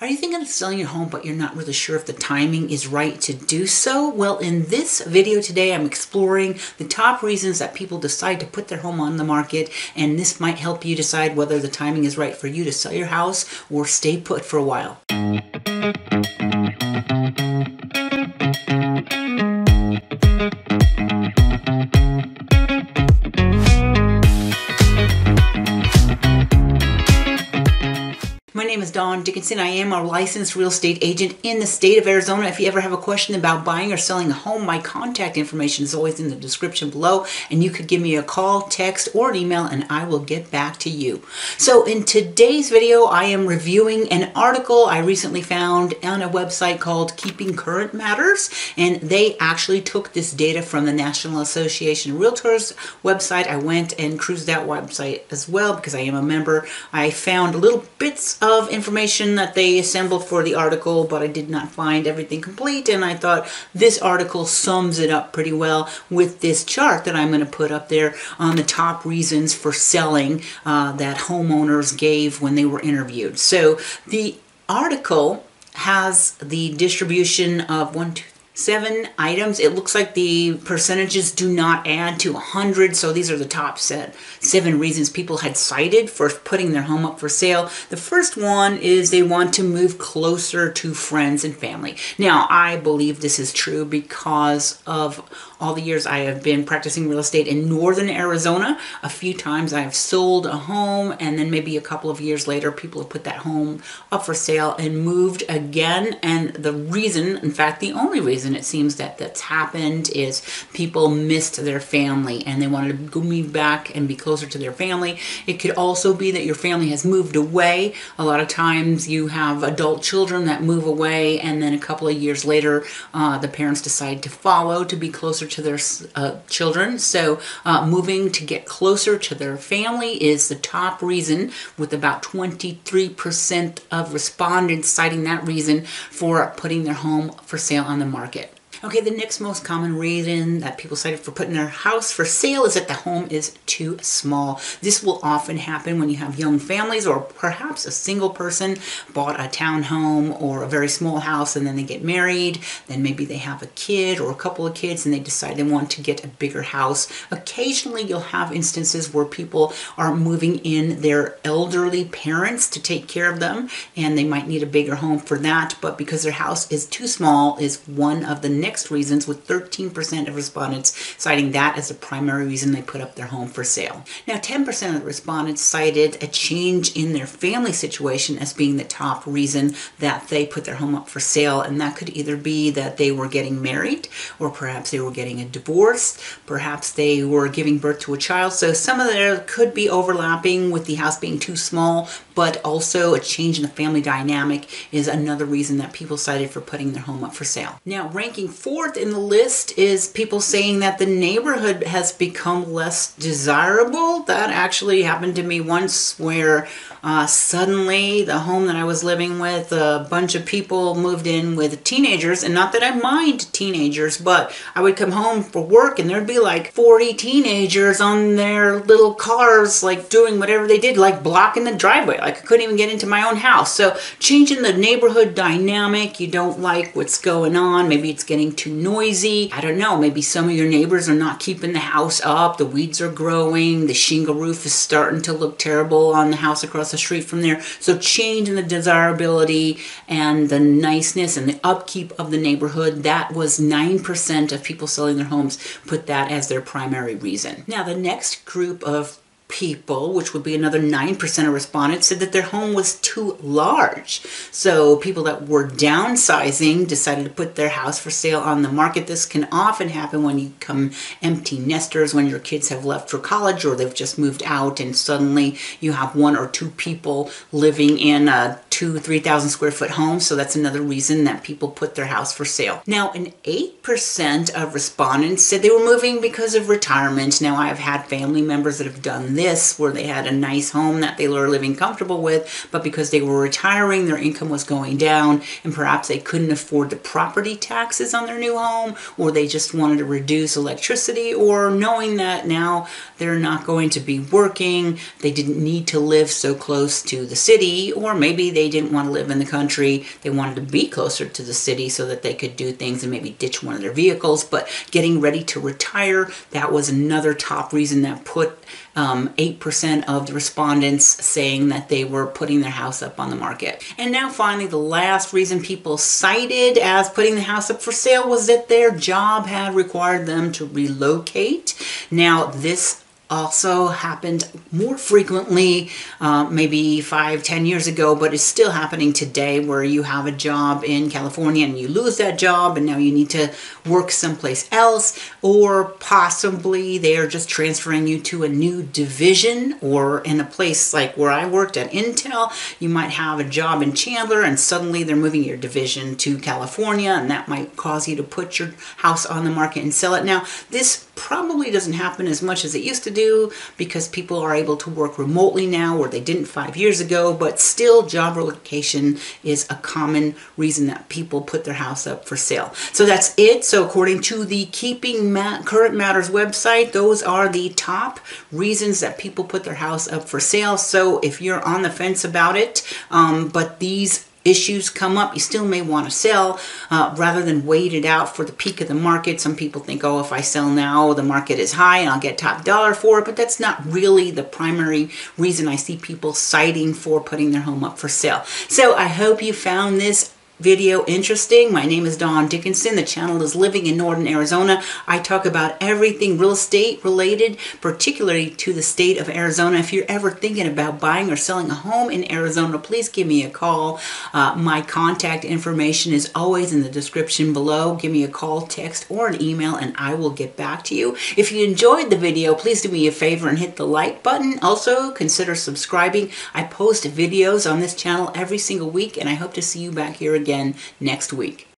Are you thinking of selling your home but you're not really sure if the timing is right to do so? Well, in this video today, I'm exploring the top reasons that people decide to put their home on the market, and this might help you decide whether the timing is right for you to sell your house or stay put for a while. Name is Dawn Dickinson. I am a licensed real estate agent in the state of Arizona. If you ever have a question about buying or selling a home, my contact information is always in the description below, and you could give me a call, text, or an email, and I will get back to you. So in today's video, I am reviewing an article I recently found on a website called Keeping Current Matters, and they actually took this data from the National Association of Realtors website. I went and cruised that website as well because I am a member. I found little bits of of information that they assembled for the article, but I did not find everything complete, and I thought this article sums it up pretty well with this chart that I'm going to put up there on the top reasons for selling uh, that homeowners gave when they were interviewed. So the article has the distribution of one, two, seven items. It looks like the percentages do not add to 100, so these are the top set seven reasons people had cited for putting their home up for sale. The first one is they want to move closer to friends and family. Now, I believe this is true because of all the years I have been practicing real estate in northern Arizona. A few times I have sold a home and then maybe a couple of years later people have put that home up for sale and moved again. And the reason, in fact, the only reason it seems that that's happened is people missed their family and they wanted to move back and be closer to their family. It could also be that your family has moved away. A lot of times you have adult children that move away and then a couple of years later uh, the parents decide to follow to be closer to their uh, children. So uh, moving to get closer to their family is the top reason, with about 23% of respondents citing that reason for putting their home for sale on the market. Okay, the next most common reason that people cited for putting their house for sale is that the home is too small. This will often happen when you have young families or perhaps a single person bought a townhome or a very small house and then they get married. Then maybe they have a kid or a couple of kids and they decide they want to get a bigger house. Occasionally you'll have instances where people are moving in their elderly parents to take care of them and they might need a bigger home for that. But because their house is too small is one of the next mixed reasons, with 13% of respondents citing that as the primary reason they put up their home for sale. Now, 10% of the respondents cited a change in their family situation as being the top reason that they put their home up for sale, and that could either be that they were getting married, or perhaps they were getting a divorce, perhaps they were giving birth to a child. So some of that could be overlapping with the house being too small, but also a change in the family dynamic is another reason that people cited for putting their home up for sale. Now, ranking fourth in the list is people saying that the neighborhood has become less desirable. That actually happened to me once where uh, suddenly the home that I was living with, a bunch of people moved in with teenagers, and not that I mind teenagers, but I would come home for work and there'd be like 40 teenagers on their little cars, like doing whatever they did, like blocking the driveway. Like I couldn't even get into my own house. So changing the neighborhood dynamic, you don't like what's going on. Maybe it's getting too noisy. I don't know. Maybe some of your neighbors are not keeping the house up. The weeds are growing. The shingle roof is starting to look terrible on the house across the street from there. So change in the desirability and the niceness and the upkeep of the neighborhood. That was 9% of people selling their homes put that as their primary reason. Now the next group of people, which would be another 9% of respondents, said that their home was too large. So people that were downsizing decided to put their house for sale on the market. This can often happen when you come empty nesters, when your kids have left for college or they've just moved out and suddenly you have one or two people living in a two, 3,000 square foot home. So that's another reason that people put their house for sale. Now, an 8% of respondents said they were moving because of retirement. Now, I've had family members that have done this where they had a nice home that they were living comfortable with, but because they were retiring, their income was going down and perhaps they couldn't afford the property taxes on their new home or they just wanted to reduce electricity or knowing that now they're not going to be working, they didn't need to live so close to the city or maybe they didn't want to live in the country, they wanted to be closer to the city so that they could do things and maybe ditch one of their vehicles, but getting ready to retire, that was another top reason that put um, 8% of the respondents saying that they were putting their house up on the market. And now finally, the last reason people cited as putting the house up for sale was that their job had required them to relocate. Now, this also happened more frequently uh, maybe five ten years ago but it's still happening today where you have a job in california and you lose that job and now you need to work someplace else or possibly they are just transferring you to a new division or in a place like where i worked at intel you might have a job in chandler and suddenly they're moving your division to california and that might cause you to put your house on the market and sell it. Now this probably doesn't happen as much as it used to do because people are able to work remotely now where they didn't five years ago, but still job relocation is a common reason that people put their house up for sale. So that's it. So according to the Keeping Current Matters website, those are the top reasons that people put their house up for sale. So if you're on the fence about it, um, but these issues come up, you still may want to sell uh, rather than wait it out for the peak of the market. Some people think, oh, if I sell now, the market is high and I'll get top dollar for it, but that's not really the primary reason I see people citing for putting their home up for sale. So I hope you found this video interesting. My name is Dawn Dickinson. The channel is Living in Northern Arizona. I talk about everything real estate related, particularly to the state of Arizona. If you're ever thinking about buying or selling a home in Arizona, please give me a call. Uh, my contact information is always in the description below. Give me a call, text, or an email, and I will get back to you. If you enjoyed the video, please do me a favor and hit the like button. Also, consider subscribing. I post videos on this channel every single week, and I hope to see you back here again again next week.